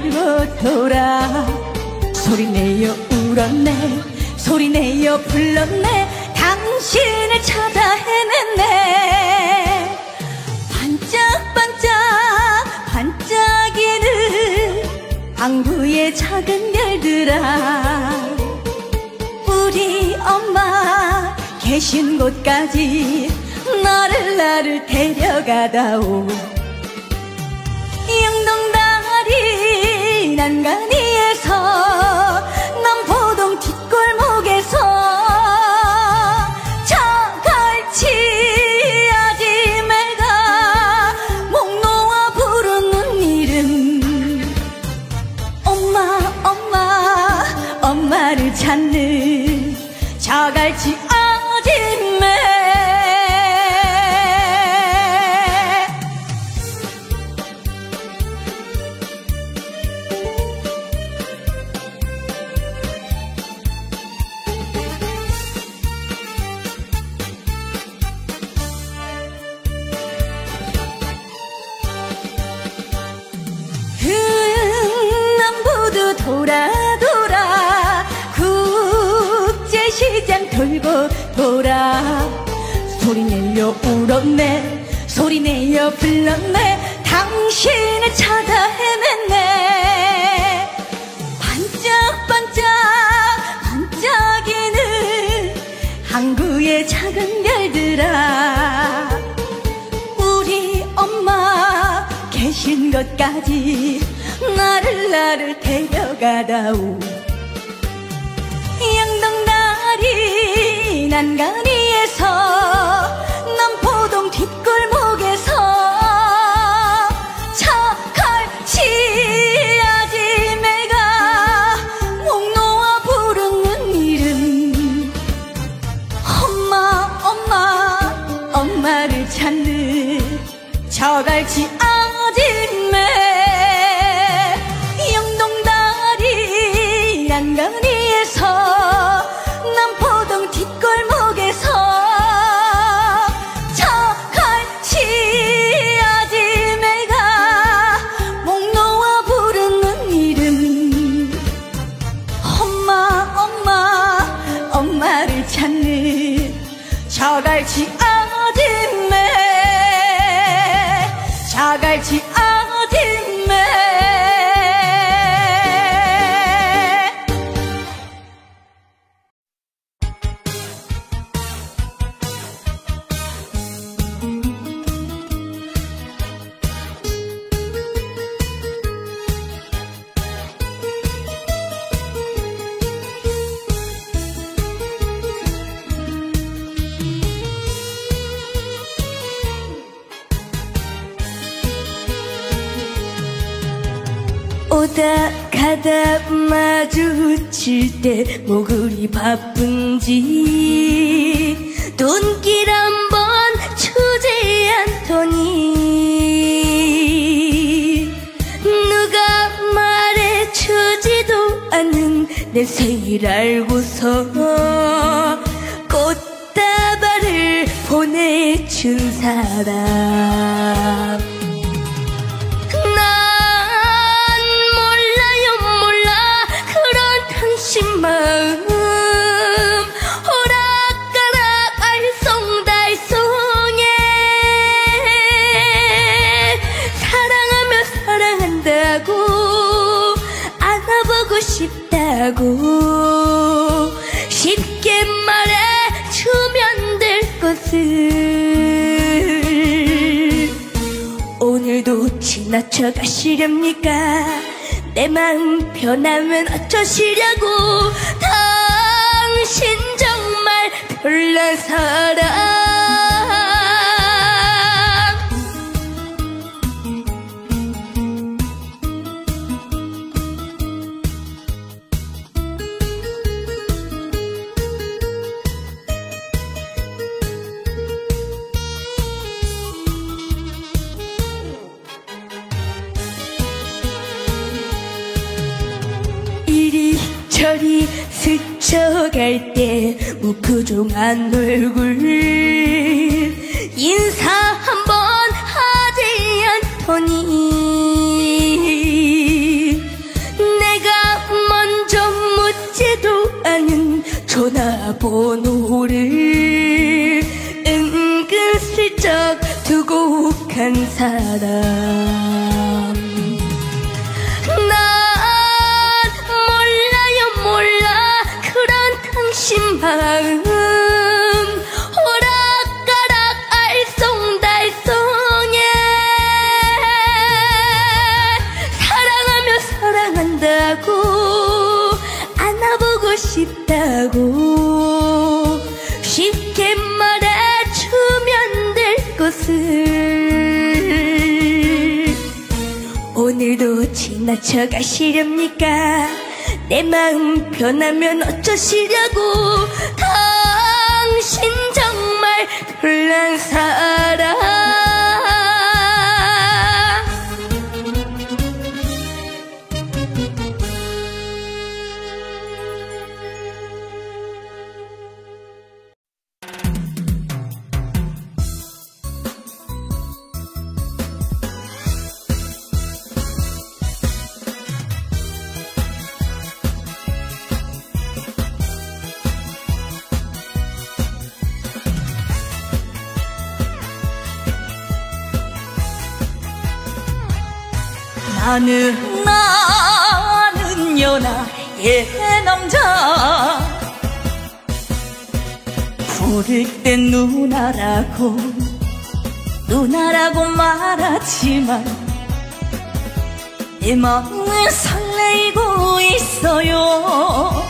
돌아. 소리내어 울었네. 소리내어 불렀네. 당신을 찾아 헤맸네. 반짝반짝 반짝이는 항구의 작은 별들아. 우리 엄마 계신 곳까지 나를 나를 데려가다오 영 돌아 돌아 국제시장 돌고 돌아. 소리 내려 울었네 소리 내어 불렀네. 당신을 찾아 헤맸네. 반짝반짝 반짝이는 항구의 작은 별들아. 우리 엄마 계신 것까지 나를 나를 데려가다오. 영동다리 난간위에서 오다 가다 마주칠 때 뭐 그리 바쁜지. 돈길 한번 주지 않더니. 누가 말해주지도 않는 내 생일 알고서 꽃다발을 보내준 사람 지나쳐 가시렵니까? 내 마음 변하면 어쩌시려고? 당신 정말 별난 사람 갈 때 무표정한 얼굴. 인사 한 번 하지 않더니. 내가 먼저 묻지도 않은 전화번호를 은근슬쩍 두고 간 사람. 지나쳐 가 시렵니까? 내 마음 변하면 어쩌시려고? 당신 정말 별난 사람 나는 나는 연하의 남자. 부를 땐 누나라고 누나라고 말하지만 내 마음은 설레이고 있어요.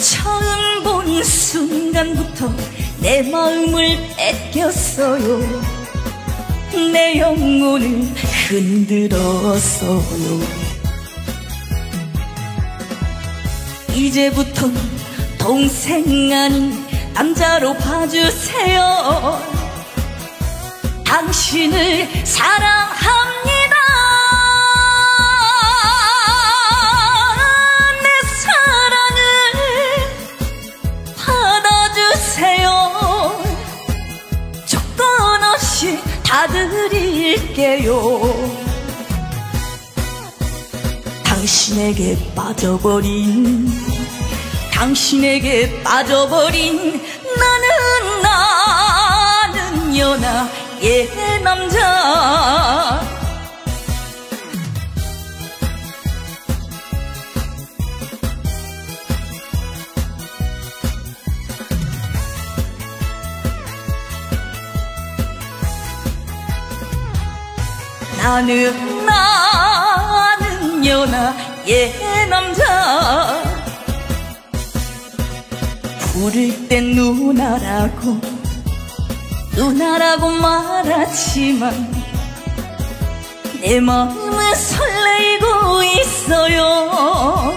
처음 본 순간부터 내 마음을 뺏겼어요 내 영혼을 흔들었어요. 이제부터 동생 아닌 남자로 봐주세요. 당신을 사랑합니다 드릴게요. 당신에게 빠져버린 당신에게 빠져버린 나는 나는 연하의 남자 나는 나는 연하의 남자. 부를 땐 누나라고 누나라고 말하지만 내 마음은 설레이고 있어요.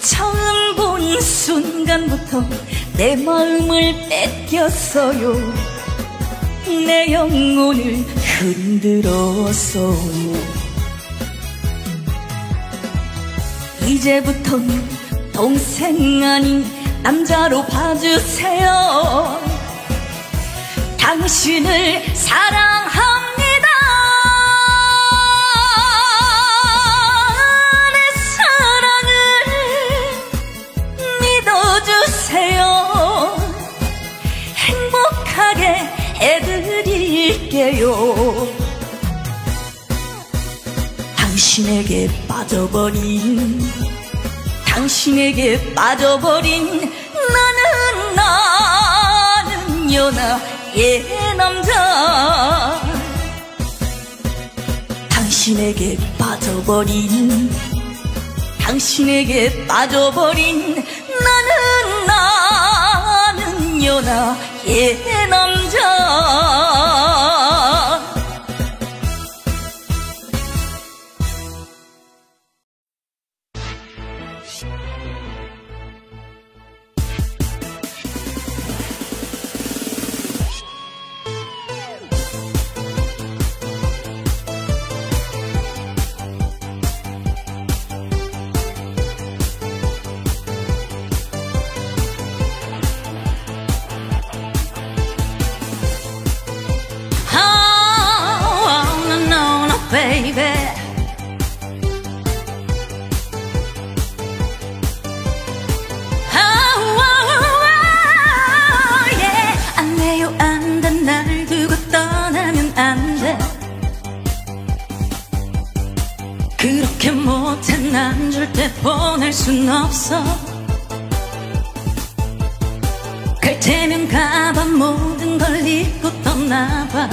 처음 본 순간부터 내 마음을 뺏겼어요 내 영혼을 흔들었어요. 이제부터는 동생 아닌 남자로 봐주세요. 당신을 사랑합 드릴게요. 당신에게 빠져버린 당신에게 빠져버린 나는 나는 연하의 남자. 당신에게 빠져버린 당신에게 빠져버린 나는 나는 연하의 남자 순 없어. 갈 테면 가봐. 모든 걸 잊고 떠나봐.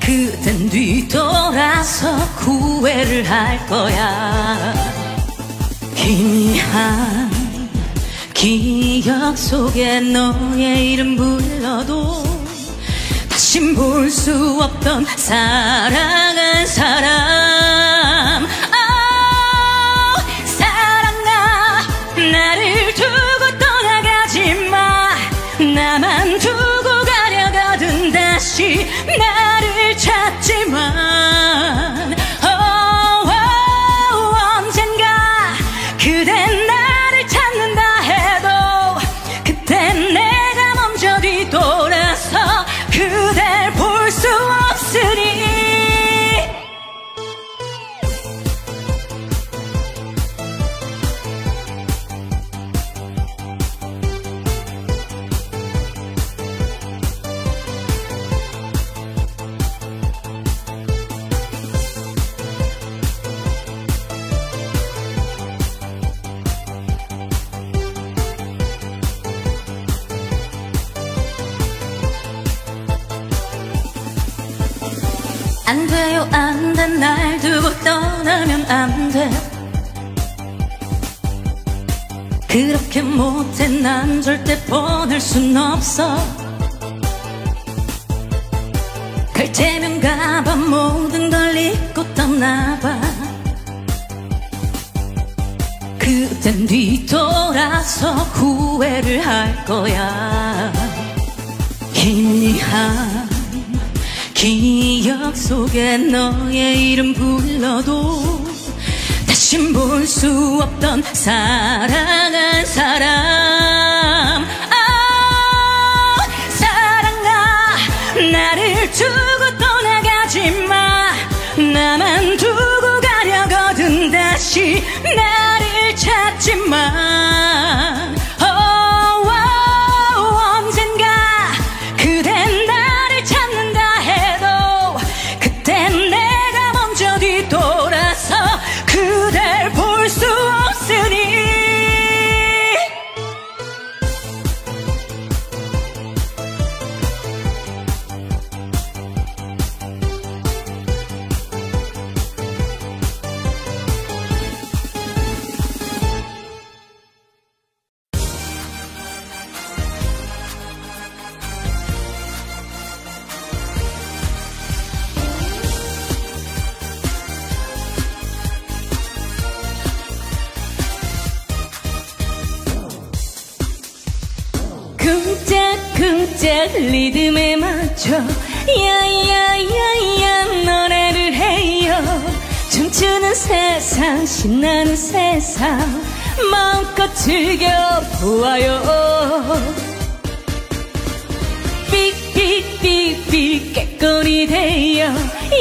그땐 뒤돌아서 후회를 할 거야. 희미한 기억 속에 너의 이름 불러도 다신 볼 수 없던 사랑한 사람 나를 두고 떠나가지 마. 나만 두고 가려거든. 다시 나를 찾지만 안 돼요 안 돼. 날 두고 떠나면 안 돼. 그렇게 못해 난 절대 보낼 순 없어. 갈 테면 가봐. 모든 걸 잊고 떠나봐. 그땐 뒤돌아서 후회를 할 거야. 희미한 기억 속에 너의 이름 불러도 다신 볼 수 없던 사랑한 사람. 아 사랑아 나를 두고 떠나가지 마. 나만 두고 가려거든. 다시 나를 찾지만 쿵짝쿵짝 리듬에 맞춰 야야야야 노래를 해요. 춤추는 세상 신나는 세상 마음껏 즐겨보아요. 삑삑삑삑 깨꼬리 되어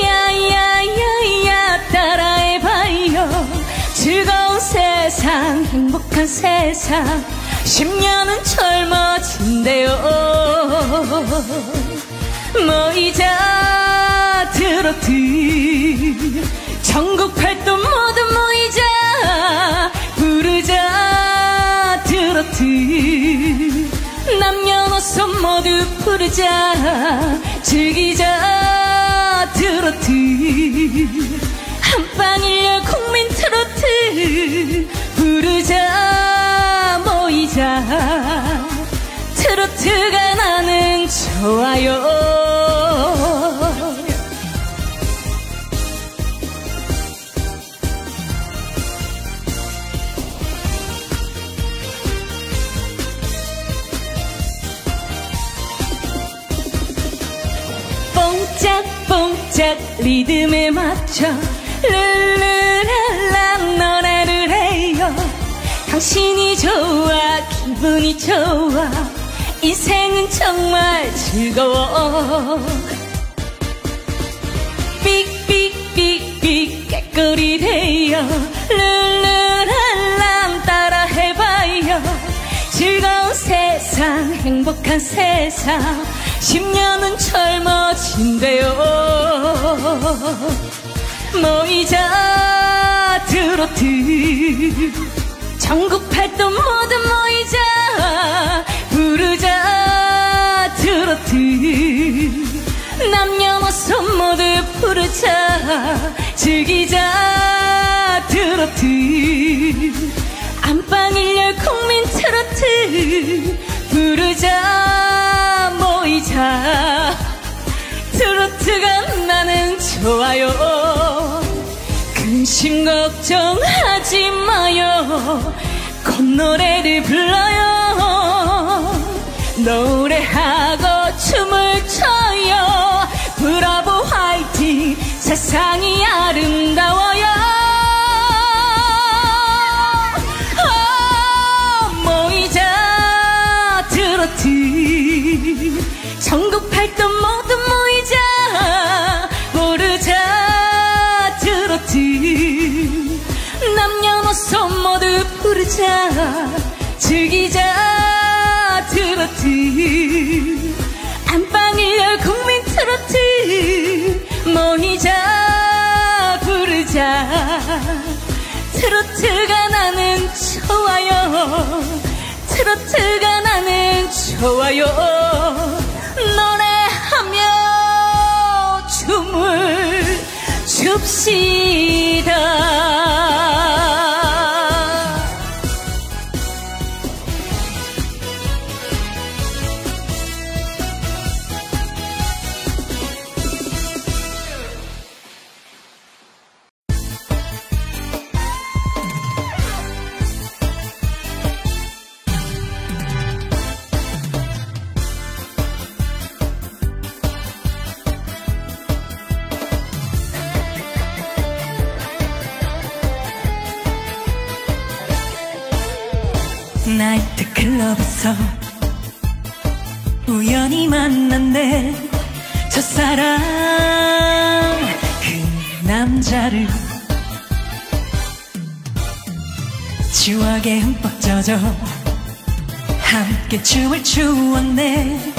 야야야야 따라해봐요. 즐거운 세상 행복한 세상 10년은 젊어진대요. 모이자 트로트 전국 팔도 모두 모이자. 부르자 트로트 남녀노소 모두 부르자. 즐기자 트로트 한방일려 국민 트로트. 부르자 모이자 트로트가 나는 좋아요. 뽕짝뽕짝 리듬에 맞춰 룰루 당신이 좋아 기분이 좋아. 인생은 정말 즐거워. 삑삑삑삑 깨꼬리 되어. 룰루랄람 따라해봐요. 즐거운 세상 행복한 세상. 10년은 젊어진대요. 모이자 트로트 전국 팔도 모두 모이자 부르자 트로트 남녀노소 모두 부르자 즐기자 트로트 안방 일열 국민 트로트 부르자 모이자 트로트가 나는 좋아요 근심 걱정하지 마요. 콧노래를 불러요. 노래하고 춤을 춰요. 브라보 화이팅. 세상이 아름다워요 부르자 즐기자 트로트. 안방을 열 국민 트로트. 모이자 부르자. 트로트가 나는 좋아요. 트로트가 나는 좋아요. 노래하며 춤을 춥시다 클럽에서 우연히 만난 내 첫사랑 그 남자를 추억에 흠뻑 젖어 함께 춤을 추었네.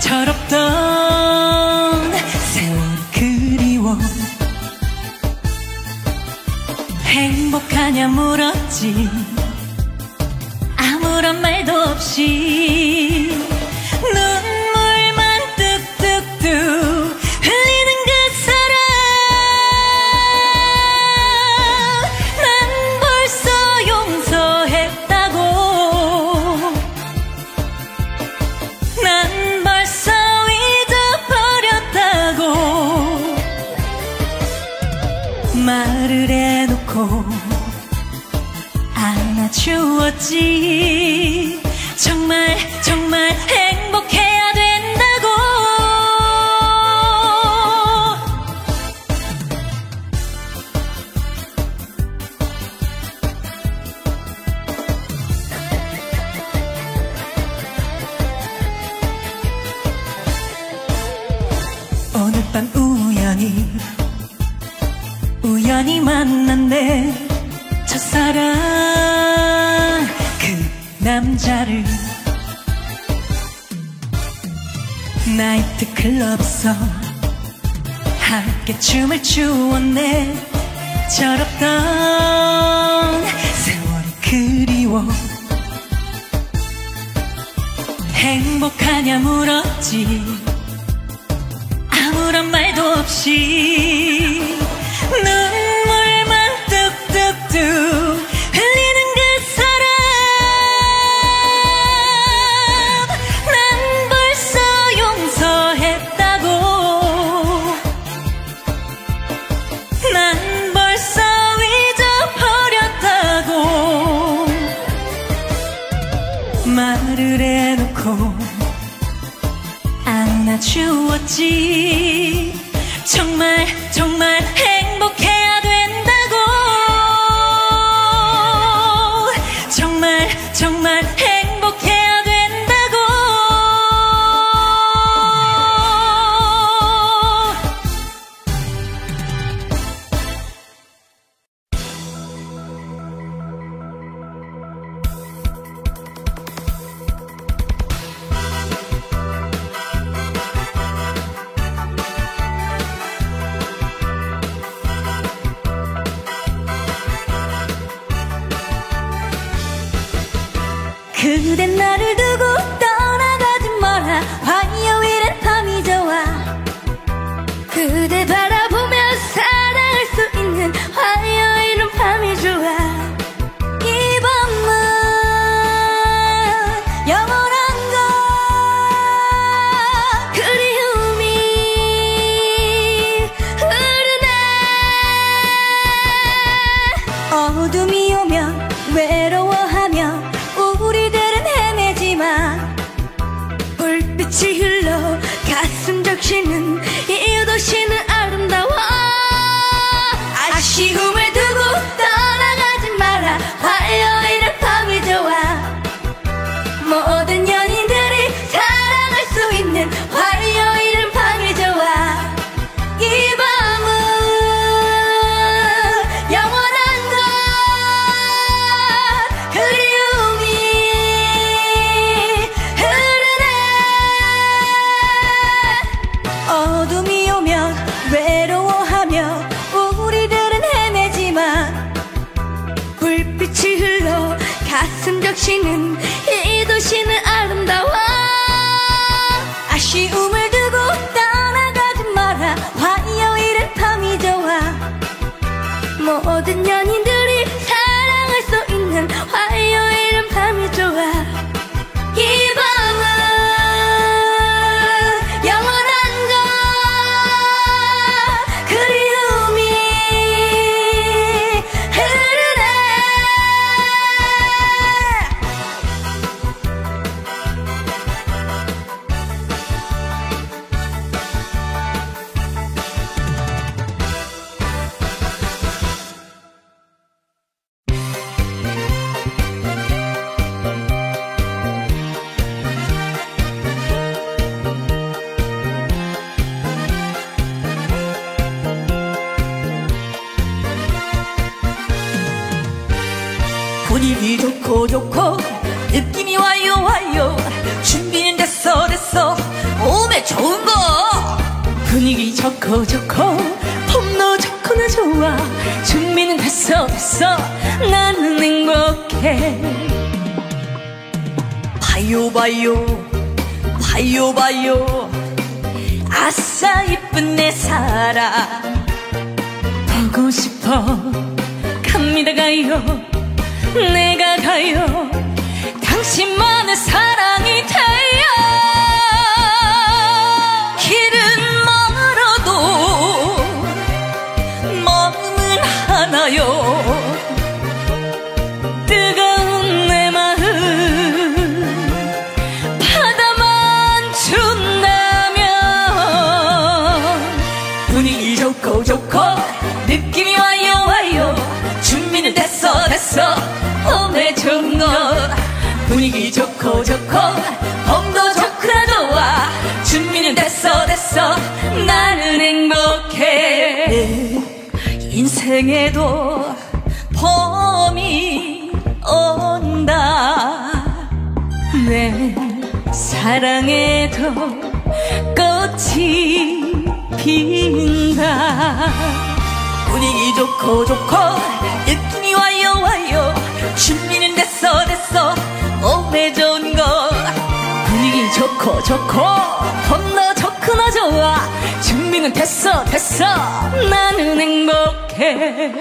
철없던 세월 그리워 행복하냐 물었지 아무런 말도 없이 눈물만 뚝뚝뚝 흘리는 그 사람 난 벌써 용서했다고. 난 벌써 잊어버렸다고. 말을 해놓고 안 아주었지. 정말 정말 철없던 세월이 그리워. 행복하냐 물었지. 아무런 말도 없이 안아주 어둠이 오면 외로워하며 우리들은 헤매지만 불빛이 흘러 가슴 적시는 이 도시는 아름다워 분위기 좋고 좋고 폼도 좋구나 좋아. 준비는 됐어 됐어. 나는 행복해. 봐요 봐요. 봐요 봐요. 아싸 이쁜 내 사랑. 보고 싶어. 갑니다 가요. 내가 가요. 당신만의 사랑 됐어 됐어. 나는 행복해. 인생에도 봄이 온다. 내 사랑에도 꽃이 핀다. 분위기 좋고 좋고. 느낌이 와요 와요. 준비는 됐어 됐어. 오래 좋은 거. 분위기 좋고 좋고. 봄도 좋구나 좋아. 준비는 됐어 됐어. 나는 행복해